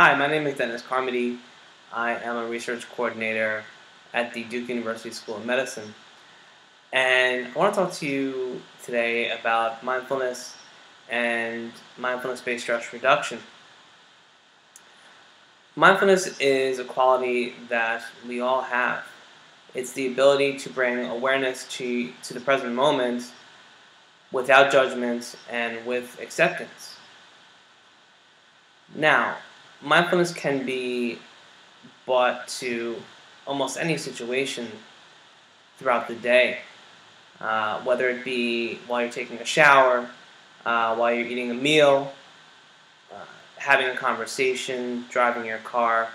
Hi, my name is Dennis Carmody. I am a research coordinator at the Duke University School of Medicine. And I want to talk to you today about mindfulness and mindfulness based stress reduction. Mindfulness is a quality that we all have. It's the ability to bring awareness to, to the present moment without judgment and with acceptance. Now, mindfulness can be brought to almost any situation throughout the day, uh, whether it be while you're taking a shower, uh, while you're eating a meal, uh, having a conversation, driving your car,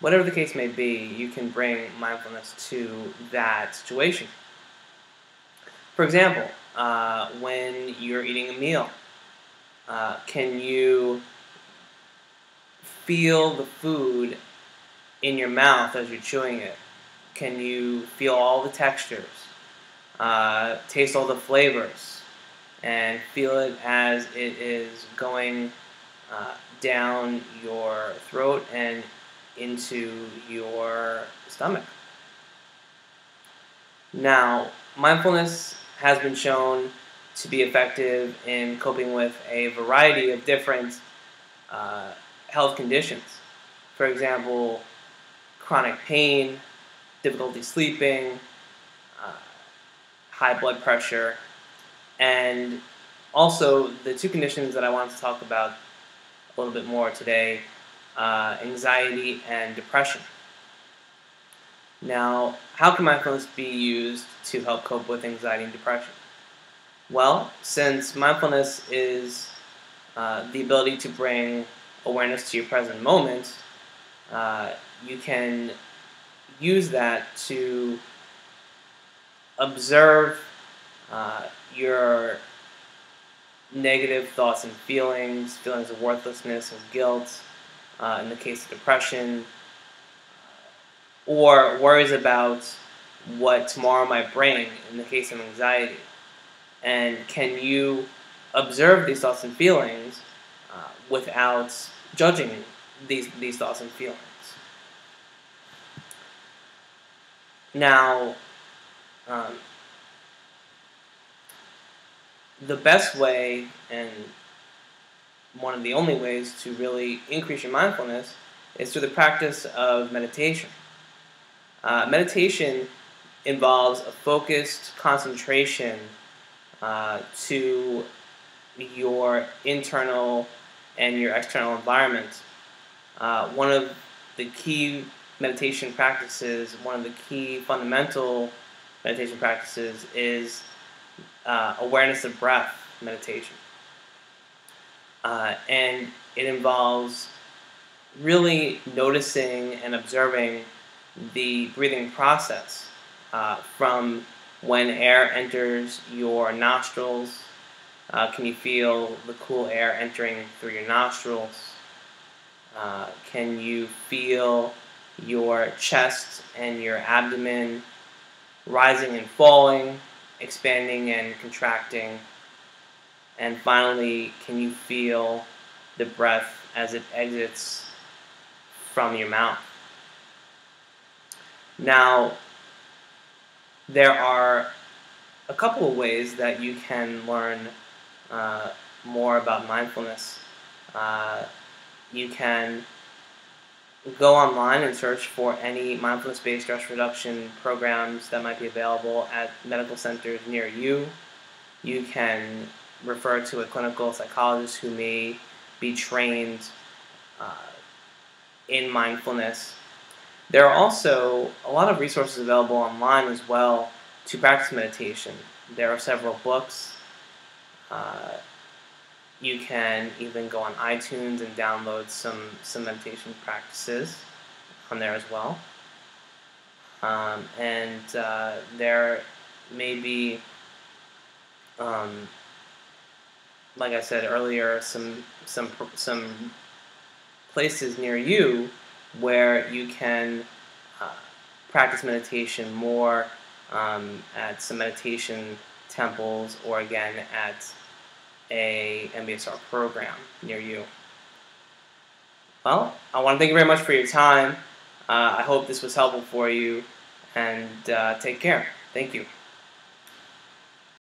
whatever the case may be, you can bring mindfulness to that situation. For example, uh, when you're eating a meal, uh, can you feel the food in your mouth as you're chewing it? Can you feel all the textures? Uh, taste all the flavors? And feel it as it is going uh, down your throat and into your stomach. Now, mindfulness has been shown to be effective in coping with a variety of different uh, health conditions. For example, chronic pain, difficulty sleeping, uh, high blood pressure, and also the two conditions that I want to talk about a little bit more today uh, anxiety and depression. Now, how can mindfulness be used to help cope with anxiety and depression? Well, since mindfulness is uh, the ability to bring awareness to your present moment, uh, you can use that to observe uh, your negative thoughts and feelings, feelings of worthlessness and guilt, uh, in the case of depression, or worries about what tomorrow might bring in the case of anxiety. And can you observe these thoughts and feelings uh, without judging these, these thoughts and feelings. Now, um, the best way and one of the only ways to really increase your mindfulness is through the practice of meditation. Uh, meditation involves a focused concentration uh, to your internal and your external environment. Uh, one of the key meditation practices, one of the key fundamental meditation practices is uh, awareness of breath meditation. Uh, and it involves really noticing and observing the breathing process uh, from when air enters your nostrils uh, can you feel the cool air entering through your nostrils? Uh, can you feel your chest and your abdomen rising and falling, expanding and contracting? And finally, can you feel the breath as it exits from your mouth? Now, there are a couple of ways that you can learn uh, more about mindfulness, uh, you can go online and search for any mindfulness-based stress reduction programs that might be available at medical centers near you. You can refer to a clinical psychologist who may be trained uh, in mindfulness. There are also a lot of resources available online as well to practice meditation. There are several books uh, you can even go on iTunes and download some, some meditation practices on there as well. Um, and uh, there may be, um, like I said earlier, some some some places near you where you can uh, practice meditation more um, at some meditation temples or again at a MBSR program near you. Well, I want to thank you very much for your time. Uh, I hope this was helpful for you, and uh, take care. Thank you.